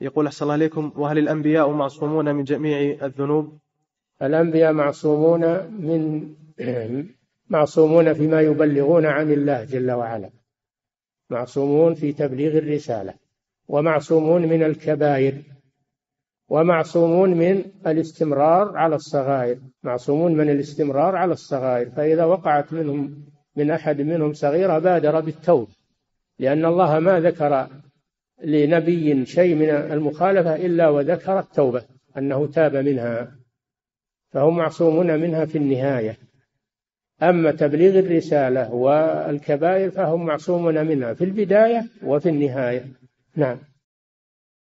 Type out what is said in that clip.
يقول أحسن الله عليكم وهل الأنبياء معصومون من جميع الذنوب؟ الأنبياء معصومون من معصومون فيما يبلغون عن الله جل وعلا. معصومون في تبليغ الرسالة ومعصومون من الكبائر ومعصومون من الاستمرار على الصغائر. معصومون من الاستمرار على الصغائر فإذا وقعت منهم من أحد منهم صغيرة بادر بالتوبة لأن الله ما ذكر لنبي شيء من المخالفة إلا وذكر التوبة أنه تاب منها فهم معصومون منها في النهاية. أما تبليغ الرسالة والكبائر فهم معصومون منها في البداية وفي النهاية. نعم.